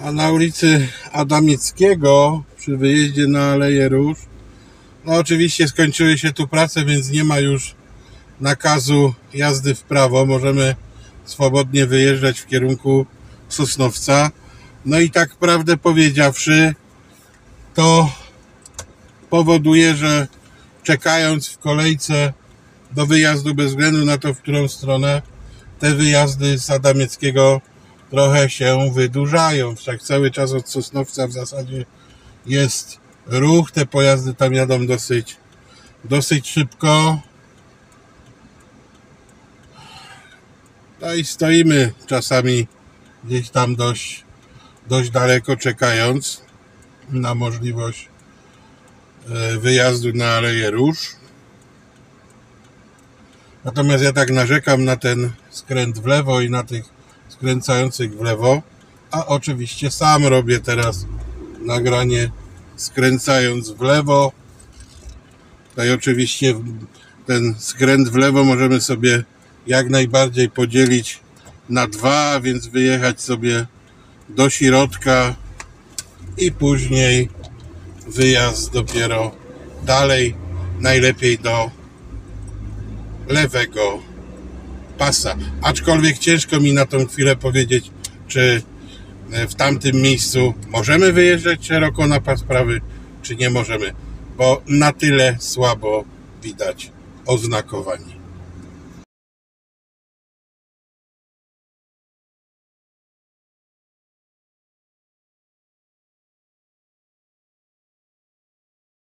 A na ulicy Adamickiego przy wyjeździe na Aleję Róż no oczywiście skończyły się tu prace, więc nie ma już nakazu jazdy w prawo. Możemy swobodnie wyjeżdżać w kierunku Sosnowca. No i tak prawdę powiedziawszy, to powoduje, że czekając w kolejce do wyjazdu bez względu na to, w którą stronę, te wyjazdy z Adamieckiego trochę się wydłużają. Wszak cały czas od Sosnowca w zasadzie jest ruch, te pojazdy tam jadą dosyć, dosyć szybko. No i stoimy czasami gdzieś tam dość, dość daleko czekając na możliwość e, wyjazdu na Aleję Róż. Natomiast ja tak narzekam na ten skręt w lewo i na tych skręcających w lewo, a oczywiście sam robię teraz nagranie skręcając w lewo. Tutaj oczywiście ten skręt w lewo możemy sobie jak najbardziej podzielić na dwa, więc wyjechać sobie do środka i później wyjazd dopiero dalej, najlepiej do lewego pasa. Aczkolwiek ciężko mi na tą chwilę powiedzieć, czy e, w tamtym miejscu możemy wyjeżdżać szeroko na pas prawy, czy nie możemy, bo na tyle słabo widać oznakowanie.